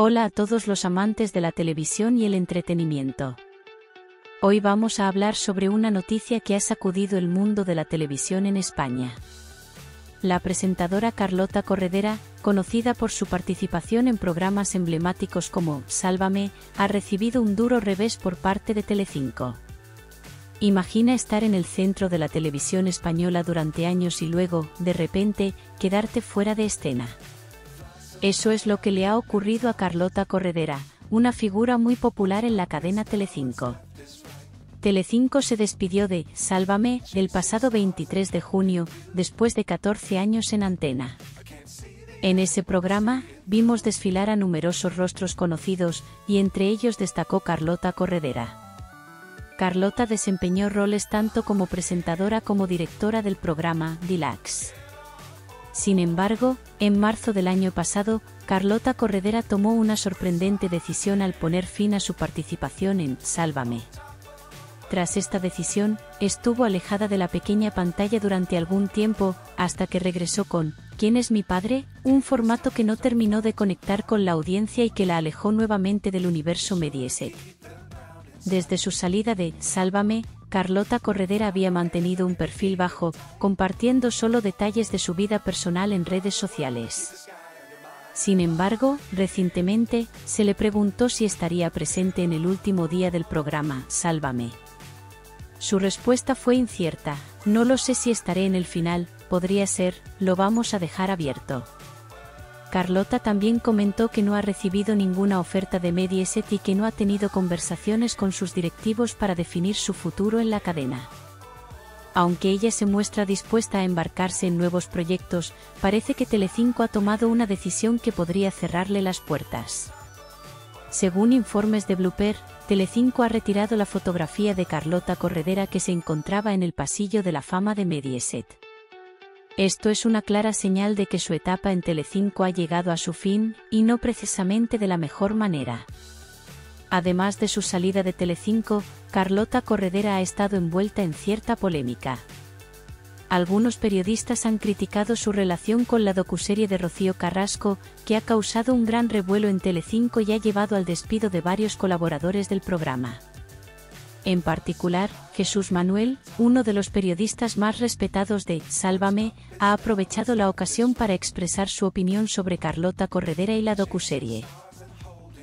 Hola a todos los amantes de la televisión y el entretenimiento. Hoy vamos a hablar sobre una noticia que ha sacudido el mundo de la televisión en España. La presentadora Carlota Corredera, conocida por su participación en programas emblemáticos como Sálvame, ha recibido un duro revés por parte de Telecinco. Imagina estar en el centro de la televisión española durante años y luego, de repente, quedarte fuera de escena. Eso es lo que le ha ocurrido a Carlota Corredera, una figura muy popular en la cadena Telecinco. Telecinco se despidió de Sálvame el pasado 23 de junio, después de 14 años en antena. En ese programa, vimos desfilar a numerosos rostros conocidos, y entre ellos destacó Carlota Corredera. Carlota desempeñó roles tanto como presentadora como directora del programa Dilax. Sin embargo, en marzo del año pasado, Carlota Corredera tomó una sorprendente decisión al poner fin a su participación en Sálvame. Tras esta decisión, estuvo alejada de la pequeña pantalla durante algún tiempo, hasta que regresó con ¿Quién es mi padre?, un formato que no terminó de conectar con la audiencia y que la alejó nuevamente del universo Mediaset. Desde su salida de Sálvame, Carlota Corredera había mantenido un perfil bajo, compartiendo solo detalles de su vida personal en redes sociales. Sin embargo, recientemente, se le preguntó si estaría presente en el último día del programa, Sálvame. Su respuesta fue incierta, no lo sé si estaré en el final, podría ser, lo vamos a dejar abierto. Carlota también comentó que no ha recibido ninguna oferta de Mediaset y que no ha tenido conversaciones con sus directivos para definir su futuro en la cadena. Aunque ella se muestra dispuesta a embarcarse en nuevos proyectos, parece que Telecinco ha tomado una decisión que podría cerrarle las puertas. Según informes de Blooper, Telecinco ha retirado la fotografía de Carlota Corredera que se encontraba en el pasillo de la fama de Mediaset. Esto es una clara señal de que su etapa en Telecinco ha llegado a su fin, y no precisamente de la mejor manera. Además de su salida de Telecinco, Carlota Corredera ha estado envuelta en cierta polémica. Algunos periodistas han criticado su relación con la docuserie de Rocío Carrasco, que ha causado un gran revuelo en Telecinco y ha llevado al despido de varios colaboradores del programa. En particular, Jesús Manuel, uno de los periodistas más respetados de Sálvame, ha aprovechado la ocasión para expresar su opinión sobre Carlota Corredera y la docuserie.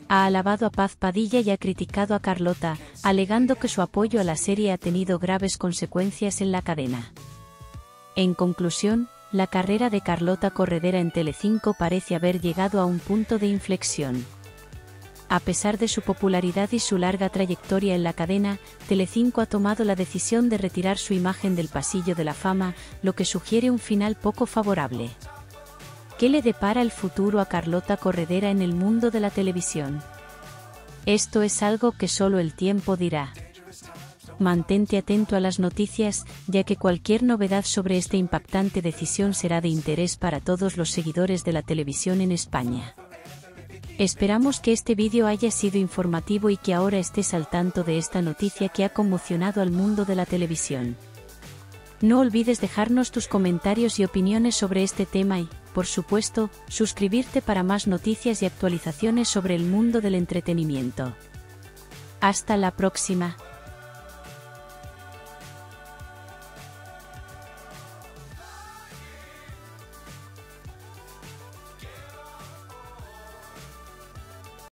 Ha alabado a Paz Padilla y ha criticado a Carlota, alegando que su apoyo a la serie ha tenido graves consecuencias en la cadena. En conclusión, la carrera de Carlota Corredera en Telecinco parece haber llegado a un punto de inflexión. A pesar de su popularidad y su larga trayectoria en la cadena, Telecinco ha tomado la decisión de retirar su imagen del pasillo de la fama, lo que sugiere un final poco favorable. ¿Qué le depara el futuro a Carlota Corredera en el mundo de la televisión? Esto es algo que solo el tiempo dirá. Mantente atento a las noticias, ya que cualquier novedad sobre esta impactante decisión será de interés para todos los seguidores de la televisión en España. Esperamos que este vídeo haya sido informativo y que ahora estés al tanto de esta noticia que ha conmocionado al mundo de la televisión. No olvides dejarnos tus comentarios y opiniones sobre este tema y, por supuesto, suscribirte para más noticias y actualizaciones sobre el mundo del entretenimiento. Hasta la próxima.